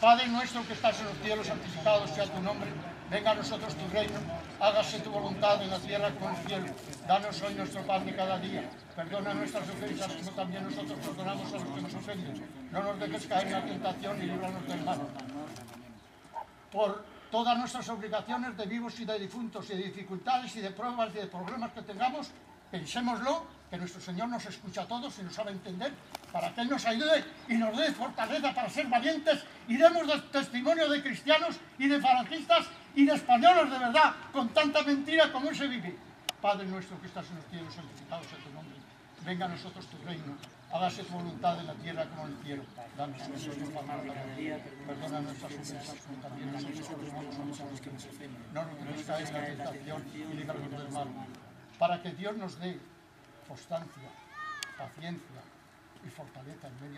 Padre nuestro que estás en los cielos, santificado sea tu nombre. Venga a nosotros tu reino. Hágase tu voluntad en la tierra como en el cielo. Danos hoy nuestro pan de cada día. Perdona nuestras ofensas como también nosotros perdonamos a los que nos ofenden. No nos dejes caer en la tentación y líbranos del mal. Por todas nuestras obligaciones de vivos y de difuntos y de dificultades y de pruebas y de problemas que tengamos, pensémoslo, que nuestro Señor nos escucha a todos y nos sabe entender, para que Él nos ayude y nos dé fortaleza para ser valientes y demos testimonio de cristianos y de falangistas y de españoles de verdad, con tanta mentira como se vive. Padre nuestro que estás en los cielos, santificado sea tu nombre. Venga a nosotros tu reino. Hágase tu voluntad en la tierra como en el cielo. Danos nosotros pan cada día. Perdona nuestras ofensas como también nosotros perdonamos a los que nos ofenden. No nos dejes en la tentación y líbranos del mal. Para que Dios nos dé constancia, paciencia y fortaleza en medio